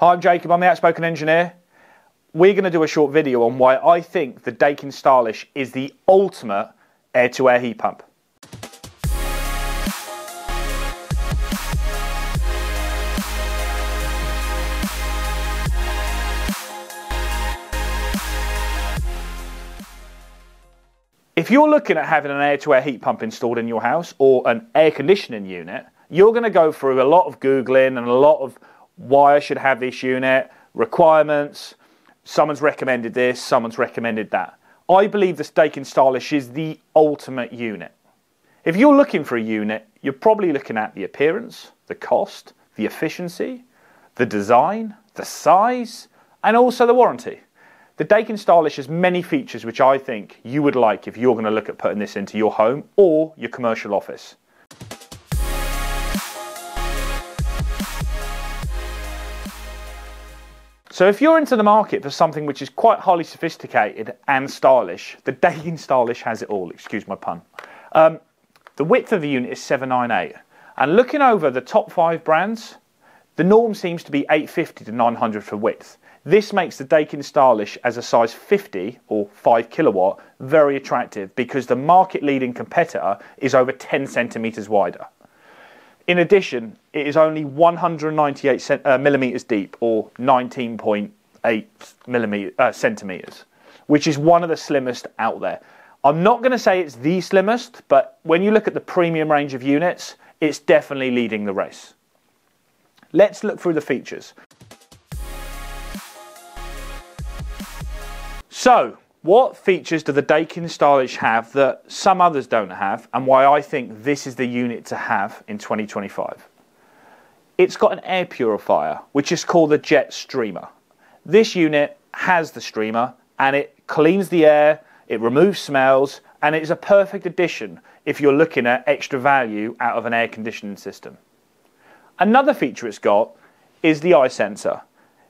Hi, I'm Jacob, I'm the Outspoken Engineer. We're going to do a short video on why I think the Daikin Stylish is the ultimate air-to-air -air heat pump. If you're looking at having an air-to-air -air heat pump installed in your house or an air conditioning unit, you're going to go through a lot of Googling and a lot of why I should have this unit, requirements, someone's recommended this, someone's recommended that. I believe the Daikin Stylish is the ultimate unit. If you're looking for a unit, you're probably looking at the appearance, the cost, the efficiency, the design, the size, and also the warranty. The Daikin Stylish has many features which I think you would like if you're going to look at putting this into your home or your commercial office. So if you're into the market for something which is quite highly sophisticated and stylish, the Daikin Stylish has it all, excuse my pun. Um, the width of the unit is 798. And looking over the top five brands, the norm seems to be 850 to 900 for width. This makes the Daikin Stylish as a size 50 or 5 kilowatt very attractive because the market leading competitor is over 10 centimeters wider. In addition, it is only 198 cent, uh, millimeters deep, or 19.8 millimeter, uh, centimeters, which is one of the slimmest out there. I'm not going to say it's the slimmest, but when you look at the premium range of units, it's definitely leading the race. Let's look through the features. So, what features do the Daikin Stylish have that some others don't have, and why I think this is the unit to have in 2025? It's got an air purifier, which is called the Jet Streamer. This unit has the streamer and it cleans the air, it removes smells, and it is a perfect addition if you're looking at extra value out of an air conditioning system. Another feature it's got is the eye sensor.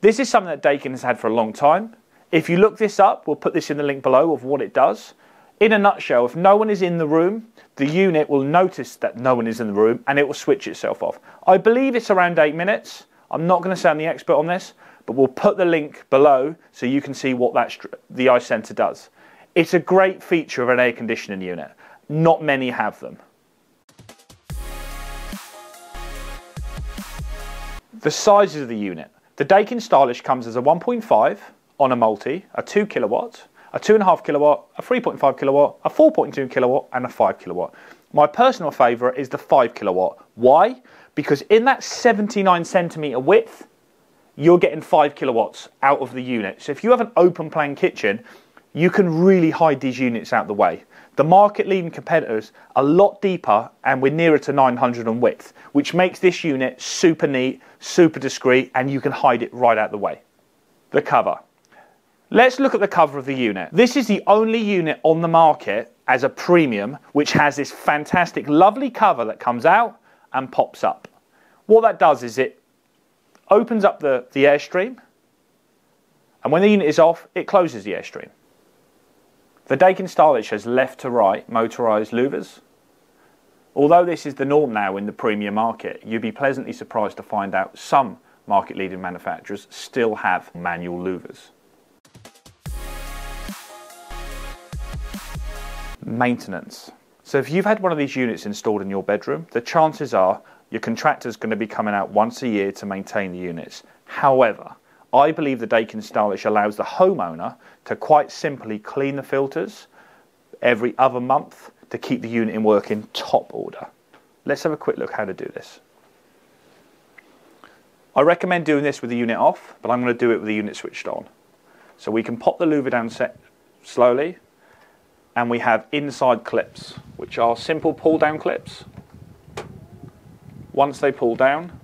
This is something that Daikin has had for a long time. If you look this up, we'll put this in the link below of what it does. In a nutshell, if no one is in the room, the unit will notice that no one is in the room and it will switch itself off. I believe it's around eight minutes. I'm not going to sound the expert on this, but we'll put the link below so you can see what that the eye sensor does. It's a great feature of an air conditioning unit. Not many have them. The sizes of the unit. The Daikin Stylish comes as a 1.5, on a multi, a 2 kilowatt, a 2.5 kilowatt, a 3.5 kilowatt, a 4.2 kilowatt, and a 5 kilowatt. My personal favourite is the 5 kilowatt. Why? Because in that 79 centimetre width, you're getting 5 kilowatts out of the unit. So if you have an open plan kitchen, you can really hide these units out the way. The market leading competitors are a lot deeper and we're nearer to 900 in width, which makes this unit super neat, super discreet, and you can hide it right out the way. The cover. Let's look at the cover of the unit. This is the only unit on the market as a premium which has this fantastic lovely cover that comes out and pops up. What that does is it opens up the, the airstream and when the unit is off it closes the airstream. The Daikin Stylish has left to right motorised louvers. Although this is the norm now in the premium market, you'd be pleasantly surprised to find out some market leading manufacturers still have manual louvers. Maintenance. So if you've had one of these units installed in your bedroom, the chances are your contractor's going to be coming out once a year to maintain the units. However, I believe the Daikin Stylish allows the homeowner to quite simply clean the filters every other month to keep the unit in working top order. Let's have a quick look how to do this. I recommend doing this with the unit off, but I'm going to do it with the unit switched on. So we can pop the louver down set slowly, and we have inside clips, which are simple pull down clips. Once they pull down,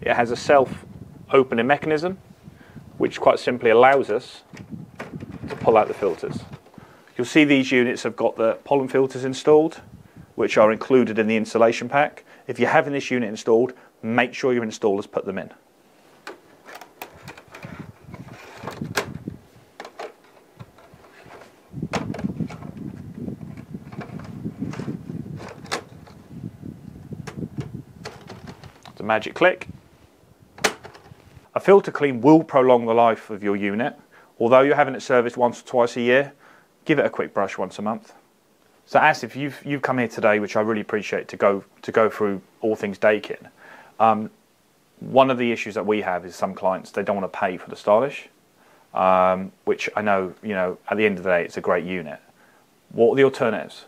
it has a self opening mechanism, which quite simply allows us to pull out the filters. You'll see these units have got the pollen filters installed, which are included in the installation pack. If you're having this unit installed, make sure your installers put them in. Magic click. A filter clean will prolong the life of your unit. Although you're having it serviced once or twice a year, give it a quick brush once a month. So Asif, you've you've come here today, which I really appreciate to go to go through all things Daikin. Um, one of the issues that we have is some clients they don't want to pay for the stylish, um, which I know you know at the end of the day it's a great unit. What are the alternatives?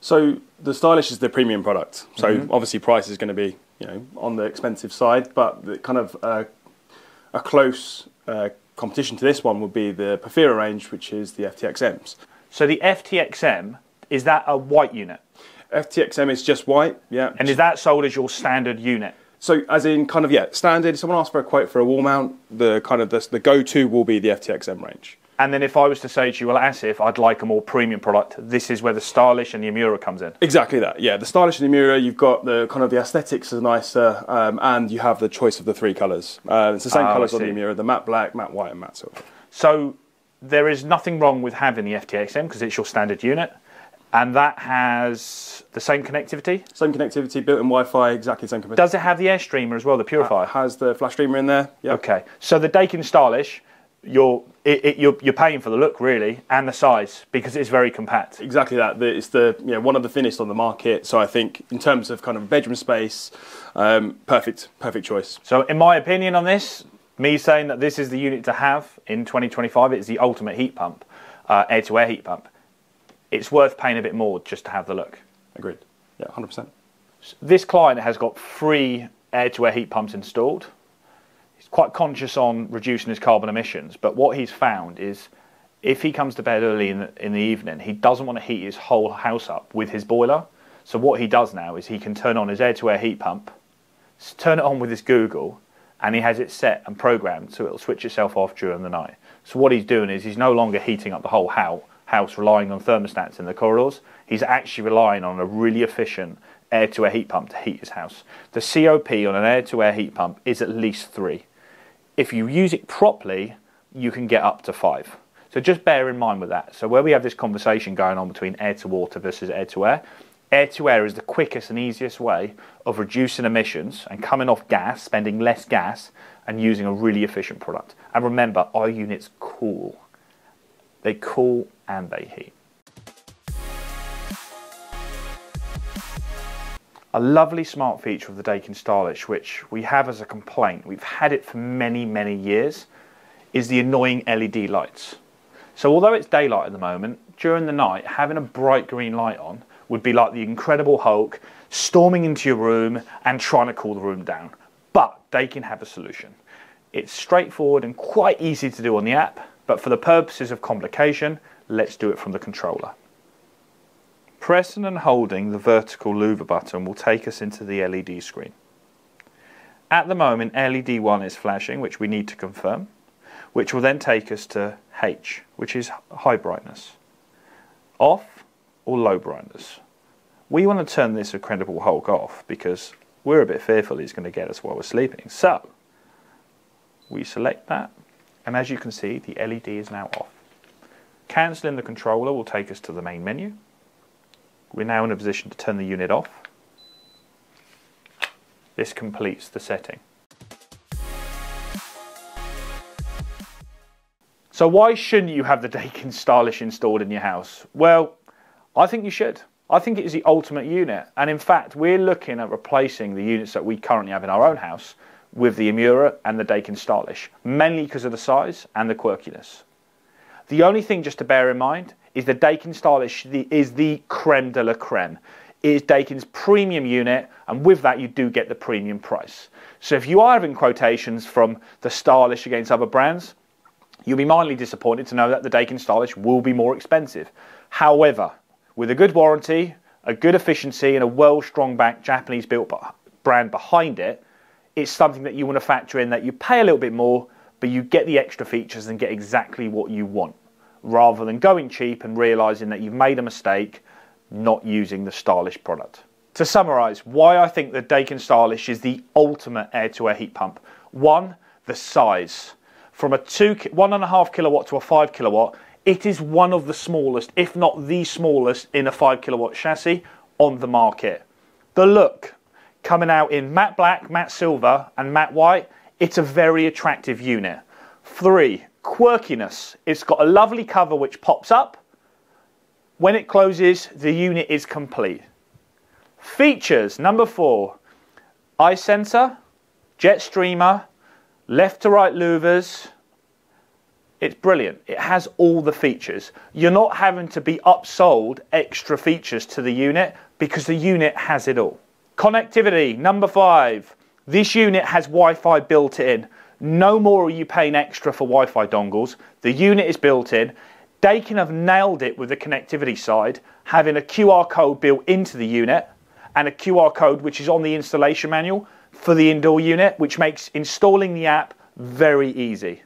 So the stylish is the premium product. So mm-hmm. obviously price is going to be you know on the expensive side, but the kind of uh, a close uh, competition to this one would be the Perfera range, which is the FTXMs. So the FTXM is that a white unit? FTXM is just white, yeah. And is that sold as your standard unit? So, as in, kind of, yeah, standard. If someone asks for a quote for a wall mount, the kind of the, the go-to will be the FTXM range. And then if I was to say to you, well, Asif, I'd like a more premium product, this is where the Stylish and the Emura comes in. Exactly that, yeah. The Stylish and the Emura, you've got the kind of the aesthetics are nicer, um, and you have the choice of the three colours. Uh, it's the same oh, colours on the Emura, the matte black, matte white, and matte silver. So there is nothing wrong with having the FTXM because it's your standard unit and that has the same connectivity. Same connectivity, built-in Wi-Fi, exactly the same. Connectivity. Does it have the air streamer as well, the purifier? It has the flash streamer in there. Yep. Okay, so the Daikin Stylish, you're it, it, you're, you're paying for the look really and the size because it's very compact. Exactly that. It's the you know, one of the thinnest on the market. So I think in terms of kind of bedroom space, um, perfect perfect choice. So in my opinion on this, me saying that this is the unit to have in 2025, it's the ultimate heat pump, uh, air-to-air heat pump it's worth paying a bit more just to have the look. Agreed. Yeah, 100%. This client has got three air-to-air heat pumps installed. He's quite conscious on reducing his carbon emissions, but what he's found is if he comes to bed early in the, in the evening, he doesn't want to heat his whole house up with his boiler. So what he does now is he can turn on his air-to-air heat pump, turn it on with his Google, and he has it set and programmed so it'll switch itself off during the night. So what he's doing is he's no longer heating up the whole house house relying on thermostats in the corridors. He's actually relying on a really efficient air to air heat pump to heat his house. The COP on an air to air heat pump is at least three. If you use it properly, you can get up to five. So just bear in mind with that. So where we have this conversation going on between air to water versus air to air, air to air is the quickest and easiest way of reducing emissions and coming off gas, spending less gas, and using a really efficient product. And remember, our units cool. They cool and they heat. A lovely smart feature of the Daikin Stylish, which we have as a complaint, we've had it for many, many years, is the annoying LED lights. So although it's daylight at the moment, during the night, having a bright green light on would be like the Incredible Hulk storming into your room and trying to cool the room down. But Daikin have a solution. It's straightforward and quite easy to do on the app, but for the purposes of complication, let's do it from the controller. Pressing and holding the vertical louver button will take us into the LED screen. At the moment, LED 1 is flashing, which we need to confirm, which will then take us to H, which is high brightness. Off or low brightness. We want to turn this Incredible Hulk off because we're a bit fearful he's going to get us while we're sleeping. So, we select that, and as you can see, the LED is now off. Cancelling the controller will take us to the main menu. We're now in a position to turn the unit off. This completes the setting. So why shouldn't you have the Daikin Stylish installed in your house? Well, I think you should. I think it is the ultimate unit. And in fact, we're looking at replacing the units that we currently have in our own house with the Emura and the Daikin Stylish, mainly because of the size and the quirkiness. The only thing just to bear in mind is the Daikin Stylish is the creme de la creme. It is Daikin's premium unit, and with that, you do get the premium price. So if you are having quotations from the Stylish against other brands, you'll be mildly disappointed to know that the Daikin Stylish will be more expensive. However, with a good warranty, a good efficiency, and a well strong back Japanese built brand behind it, it's something that you want to factor in that you pay a little bit more but you get the extra features and get exactly what you want rather than going cheap and realizing that you've made a mistake not using the stylish product. To summarize, why I think the Daikin Stylish is the ultimate air-to-air heat pump. One, the size. From a two, one and a half kilowatt to a five kilowatt, it is one of the smallest, if not the smallest, in a five kilowatt chassis on the market. The look, coming out in matte black, matte silver, and matte white, It's a very attractive unit. Three, quirkiness. It's got a lovely cover which pops up. When it closes, the unit is complete. Features, number four, eye sensor, jet streamer, left to right louvers. It's brilliant. It has all the features. You're not having to be upsold extra features to the unit because the unit has it all. Connectivity, number five. This unit has Wi-Fi built in. No more are you paying extra for Wi-Fi dongles. The unit is built in. Daikin have nailed it with the connectivity side, having a QR code built into the unit and a QR code which is on the installation manual for the indoor unit, which makes installing the app very easy.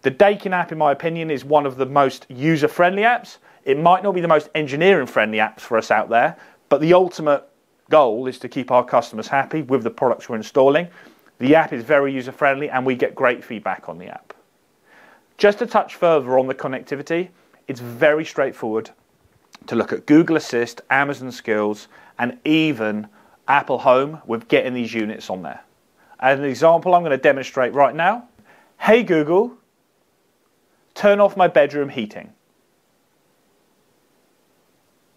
The Daikin app, in my opinion, is one of the most user-friendly apps. It might not be the most engineering-friendly apps for us out there, but the ultimate goal is to keep our customers happy with the products we're installing. The app is very user-friendly and we get great feedback on the app. Just to touch further on the connectivity, it's very straightforward to look at Google Assist, Amazon Skills, and even Apple Home with getting these units on there. As an example, I'm going to demonstrate right now. Hey Google, turn off my bedroom heating.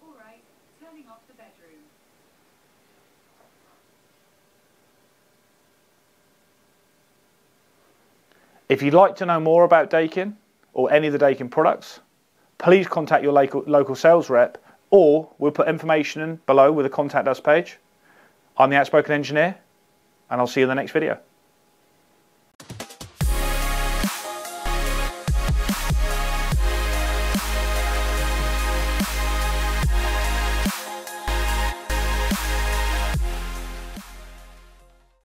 All right, turning off the bedroom. If you'd like to know more about Daikin or any of the Daikin products, please contact your local, local sales rep or we'll put information in below with a contact us page. I'm the Outspoken Engineer and I'll see you in the next video.